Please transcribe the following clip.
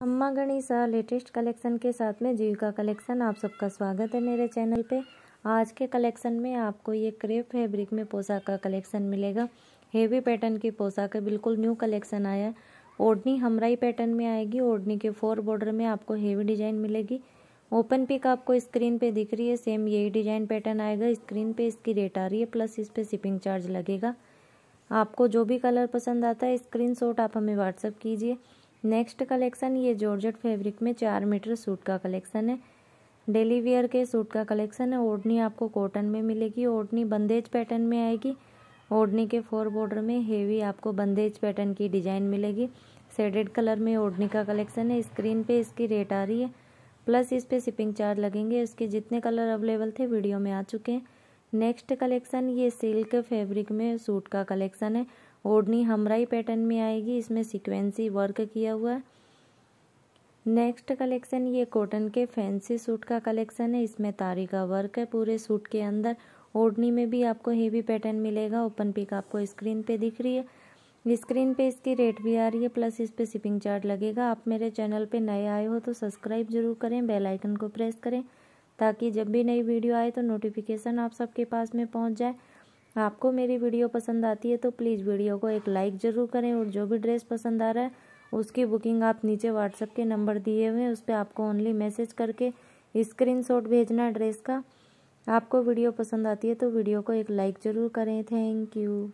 अम्मा गणिसा latest collection के साथ में जीविका कलेक्शन, आप सबका स्वागत है मेरे चैनल पे। आज के कलेक्शन में आपको ये क्रेप फैब्रिक में पोशाक का कलेक्शन मिलेगा। हेवी पैटर्न की पोशाक है, बिल्कुल न्यू कलेक्शन आया ओढ़नी हमराई पैटर्न में आएगी, ओढ़नी के फोर बॉर्डर में आपको हेवी डिज़ाइन मिलेगी। ओपन पिक आपको स्क्रीन पे दिख रही है सेम यही डिज़ाइन पैटर्न आएगा। स्क्रीन पे इसकी रेट आ रही है प्लस इस पर शिपिंग चार्ज लगेगा। आपको जो भी कलर पसंद आता है स्क्रीन आप हमें व्हाट्सअप कीजिए। नेक्स्ट कलेक्शन, ये जॉर्जेट फैब्रिक में चार मीटर सूट का कलेक्शन है। डेली वेयर के सूट का कलेक्शन है। ओढ़नी आपको कॉटन में मिलेगी। ओढ़नी बंदेज पैटर्न में आएगी। ओढ़नी के फोर बॉर्डर में हेवी आपको बंदेज पैटर्न की डिज़ाइन मिलेगी। सेडेड कलर में ओढ़नी का कलेक्शन है। स्क्रीन पे इसकी रेट आ रही है। प्लस इस पर शिपिंग चार्ज लगेंगे। इसके जितने कलर अवेलेबल थे वीडियो में आ चुके हैं। नेक्स्ट कलेक्शन, ये सिल्क फैब्रिक में सूट का कलेक्शन है। ओढ़नी हमराई पैटर्न में आएगी, इसमें सिक्वेंसी वर्क किया हुआ है। नेक्स्ट कलेक्शन ये कॉटन के फैंसी सूट का कलेक्शन है, इसमें तारी का वर्क है, पूरे सूट के अंदर। ओढ़नी में भी आपको हेवी पैटर्न मिलेगा ओपन पिक आपको स्क्रीन पे दिख रही है। स्क्रीन पे इसकी रेट भी आ रही है प्लस इस पे शिपिंग चार्ज लगेगा। आप मेरे चैनल पे नए आए हो तो सब्सक्राइब ज़रूर करें बेल आइकन को प्रेस करें, ताकि जब भी नई वीडियो आए तो नोटिफिकेशन आप सबके पास में पहुँच जाए। आपको मेरी वीडियो पसंद आती है तो प्लीज़ वीडियो को एक लाइक ज़रूर करें और जो भी ड्रेस पसंद आ रहा है, उसकी बुकिंग आप नीचे व्हाट्सअप के नंबर दिए हुए हैं, उस पर आपको ओनली मैसेज करके स्क्रीनशॉट भेजना है ड्रेस का। आपको वीडियो पसंद आती है तो वीडियो को एक लाइक ज़रूर करें। Thank you